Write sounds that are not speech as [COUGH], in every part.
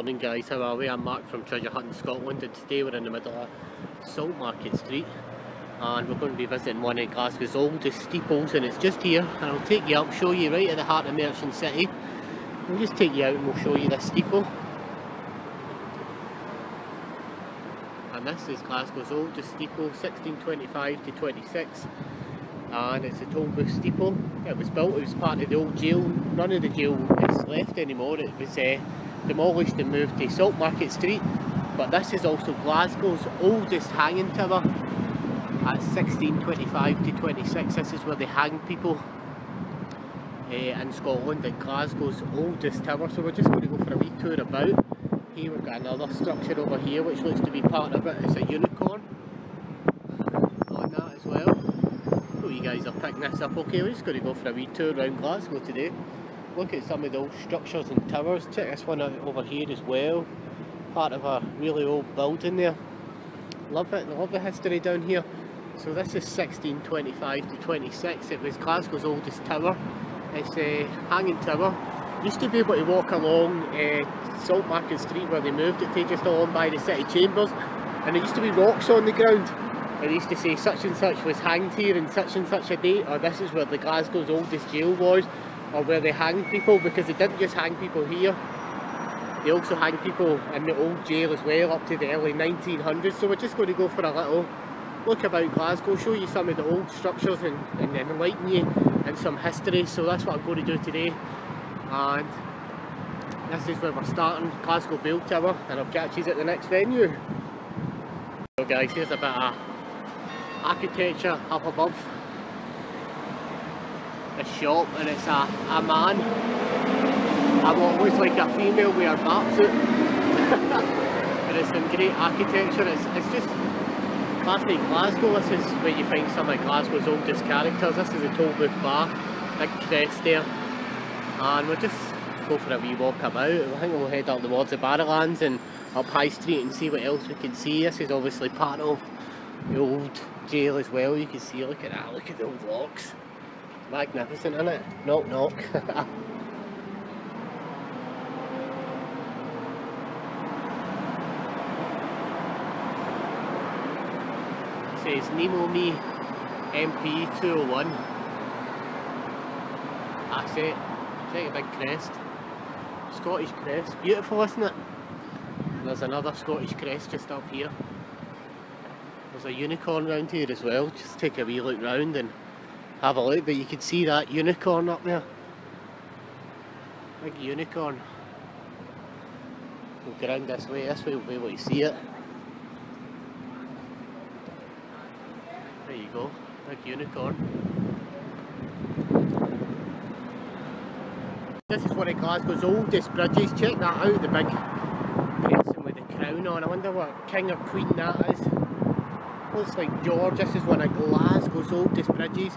Morning guys, how are we? I'm Mark from Treasure Hunting Scotland and today we're in the middle of Saltmarket Street and we're going to be visiting one of Glasgow's oldest steeples and it's just here and I'll take you up, show you right at the heart of Merchant City. We'll just take you out and we'll show you this steeple. And this is Glasgow's oldest steeple, 1625 to 26 and it's a Tolbooth steeple. It was built, it was part of the old jail, none of the jail is left anymore, it was uh, demolished and moved to Saltmarket Street but this is also Glasgow's oldest hanging tower at 1625 to 26 this is where they hang people uh, in Scotland at Glasgow's oldest tower. So we're just going to go for a wee tour about. Here we've got another structure over here which looks to be part of it. It's a unicorn on that as well. Oh you guys are picking this up. Okay we're just going to go for a wee tour around Glasgow today look at some of the old structures and towers. Check this one out over here as well. Part of a really old building there. Love it, love the history down here. So this is 1625 to 26. It was Glasgow's oldest tower. It's a hanging tower. Used to be able to walk along uh, Saltmarket Street where they moved it to just along by the city chambers. And there used to be rocks on the ground. And used to say such and such was hanged here in such and such a date or this is where the Glasgow's oldest jail was or where they hang people because they didn't just hang people here. They also hang people in the old jail as well up to the early 1900s so we're just going to go for a little look about Glasgow, show you some of the old structures and, and enlighten you in some history. So that's what I'm going to do today. And this is where we're starting, Glasgow Bell Tower and I'll catch you at the next venue. So guys here's a bit of architecture up above a shop and it's a, a man. I'm looks like a female with a bat suit [LAUGHS] and it's some great architecture. It's, it's just classic Glasgow. This is where you find some of Glasgow's oldest characters. This is a Tolbooth bar big crest there. And we'll just go for a wee walk about. I think we'll head up towards the Barrowlands and up High Street and see what else we can see. This is obviously part of the old jail as well. You can see look at that. Look at the old locks Magnificent, isn't it? Knock knock. [LAUGHS] says Nemo Me MP 201. That's it. Check a big crest. Scottish crest. Beautiful, isn't it? There's another Scottish crest just up here. There's a unicorn round here as well. Just take a wee look round and have a look but you can see that unicorn up there. Big unicorn. We'll go around this way this way we'll be able to see it. There you go big unicorn. This is one of Glasgow's oldest bridges check that out the big person with the crown on I wonder what king or queen that is. Looks like George this is one of Glasgow's oldest bridges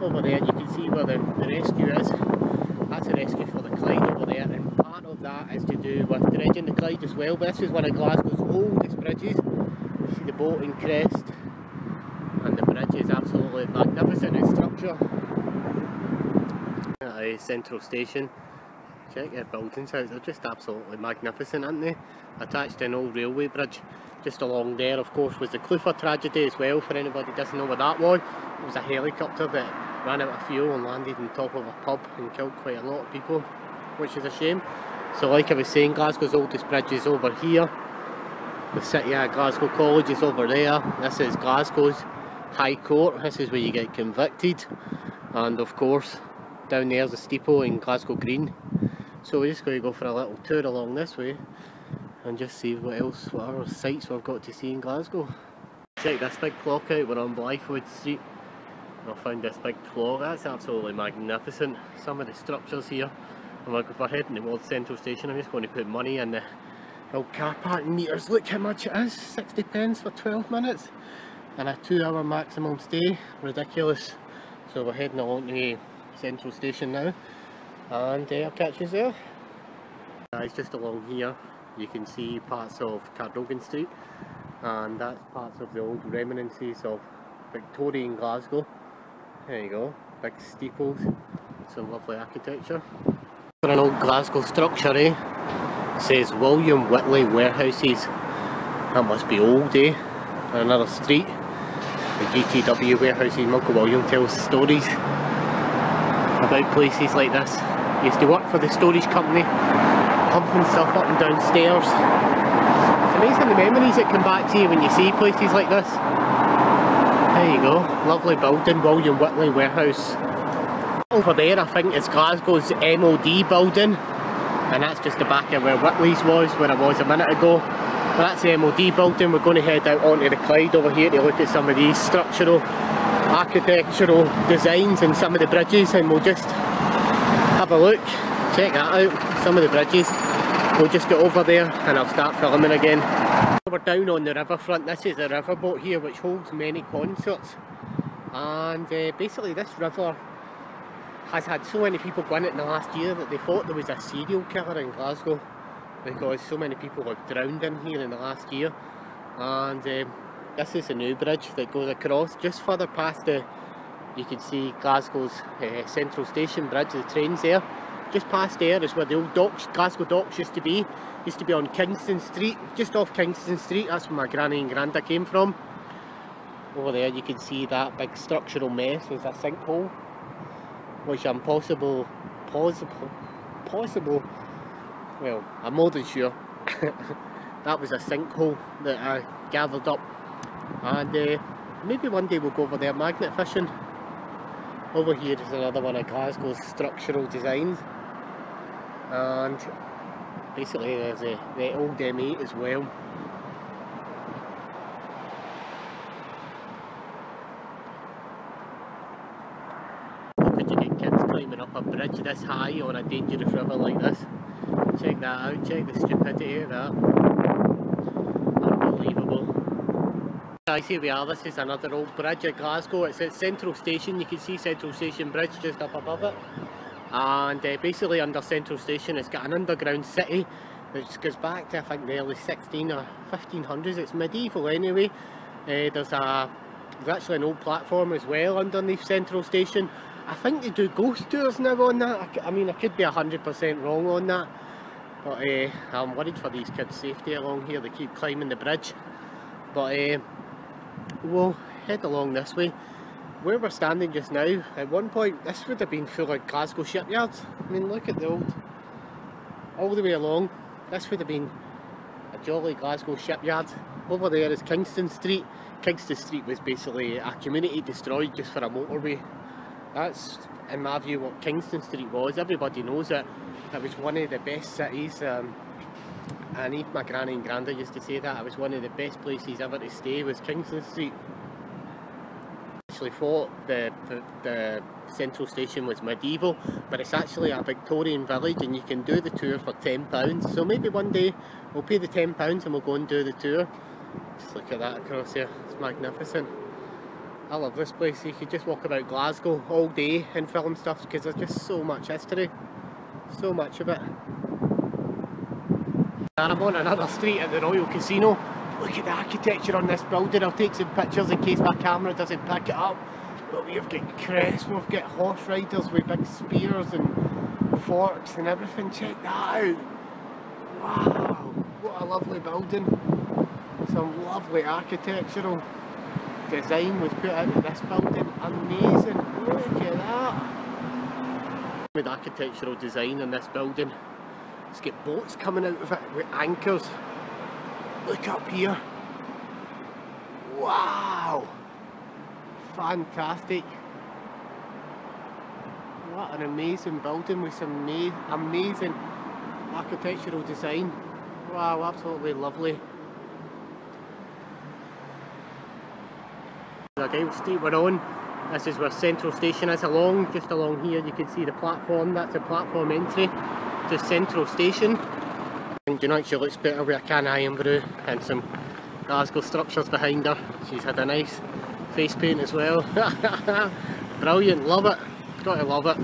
over there you can see where the, the rescue is. That's a rescue for the Clyde over there and part of that is to do with dredging the Clyde as well this is one of Glasgow's oldest bridges. You see the boat in crest and the bridge is absolutely magnificent in structure. A central station check their buildings out, they're just absolutely magnificent aren't they? Attached to an old railway bridge just along there of course was the Clutha tragedy as well for anybody doesn't know what that was. It was a helicopter that ran out of fuel and landed on top of a pub and killed quite a lot of people, which is a shame. So like I was saying, Glasgow's oldest bridge is over here. The city of Glasgow College is over there. This is Glasgow's High Court. This is where you get convicted. And of course, down there's the steeple in Glasgow Green. So we're just going to go for a little tour along this way and just see what else, what other sights we've got to see in Glasgow. Check this big clock out, we're on Blythswood Street. I found this big clock, that's absolutely magnificent. Some of the structures here, and like if we're heading towards Central Station, I'm just going to put money in the old car park meters. Look how much it is, 60 pence for 12 minutes. And a two hour maximum stay, ridiculous. So we're heading along to Central Station now, and uh, I'll catch you there. Guys, just along here, you can see parts of Cadogan Street, and that's parts of the old reminiscences of Victorian Glasgow. There you go, big steeples, some lovely architecture. For an old Glasgow structure, eh? Says William Whitley Warehouses. That must be old, eh? Another street. The GTW warehouses. Uncle William tells stories about places like this. He used to work for the storage company, pumping stuff up and down stairs. It's amazing the memories that come back to you when you see places like this. There you go, lovely building, William Whitley Warehouse. Over there I think is Glasgow's MOD building and that's just the back of where Whitley's was, where I was a minute ago. But that's the MOD building, we're going to head out onto the Clyde over here to look at some of these structural, architectural designs and some of the bridges and we'll just have a look, check that out, some of the bridges. We'll just get over there and I'll start filming again. We're down on the riverfront, this is a riverboat here which holds many concerts. And uh, basically this river has had so many people go in it in the last year that they thought there was a serial killer in Glasgow because so many people have drowned in here in the last year. And um, this is a new bridge that goes across just further past the you can see Glasgow's uh, Central Station Bridge, the trains there just past there is where the old docks, Glasgow docks used to be. Used to be on Kingston Street, just off Kingston Street. That's where my granny and granda came from. Over there you can see that big structural mess, there's a sinkhole which I'm possible, possible, possible, well, I'm more than sure. [LAUGHS] That was a sinkhole that I gathered up. And uh, maybe one day we'll go over there. Magnet fishing. Over here is another one of Glasgow's structural designs and basically uh, there's a, the old M8 as well climbing up a bridge this high on a dangerous river like this. Check that out, check the stupidity of that. Unbelievable. Guys, here we are, this is another old bridge at Glasgow. It's at Central Station, you can see Central Station Bridge just up above it. And uh, basically under Central Station it's got an underground city which goes back to I think the early 16 or 1500s. It's medieval anyway. Uh, there's a there's actually an old platform as well underneath Central Station I think they do ghost tours now on that. I, I mean, I could be 100% wrong on that. But uh, I'm worried for these kids' safety along here. They keep climbing the bridge. But uh, we'll head along this way. Where we're standing just now, at one point, this would have been full of Glasgow shipyards. I mean, look at the old, all the way along. This would have been a jolly Glasgow shipyard. Over there is Kingston Street. Kingston Street was basically a community destroyed just for a motorway that's, in my view, what Kingston Street was. Everybody knows it. It was one of the best cities. Um, and even my granny and granda used to say that. It was one of the best places ever to stay was Kingston Street. Actually thought the, the, central station was medieval, but it's actually a Victorian village and you can do the tour for £10. So maybe one day we'll pay the £10 and we'll go and do the tour. Just look at that across here, it's magnificent. I love this place. You could just walk about Glasgow all day and film stuff because there's just so much history. So much of it. And I'm on another street at the Royal Casino. Look at the architecture on this building. I'll take some pictures in case my camera doesn't pick it up. But we've got crests, we've got horse riders with big spears and forks and everything. Check that out. Wow, what a lovely building. Some lovely architectural design was put into this building. Amazing. Look at that. With architectural design in this building. It's got boats coming out of it with anchors. Look up here. Wow. Fantastic. What an amazing building with some amazing architectural design. Wow, absolutely lovely. Okay, Street we're on. This is where Central Station is along, just along here you can see the platform, that's the platform entry to Central Station. You know she looks better with a can of Irn-Bru and some Glasgow structures behind her. She's had a nice face paint as well. [LAUGHS] Brilliant, love it, gotta love it.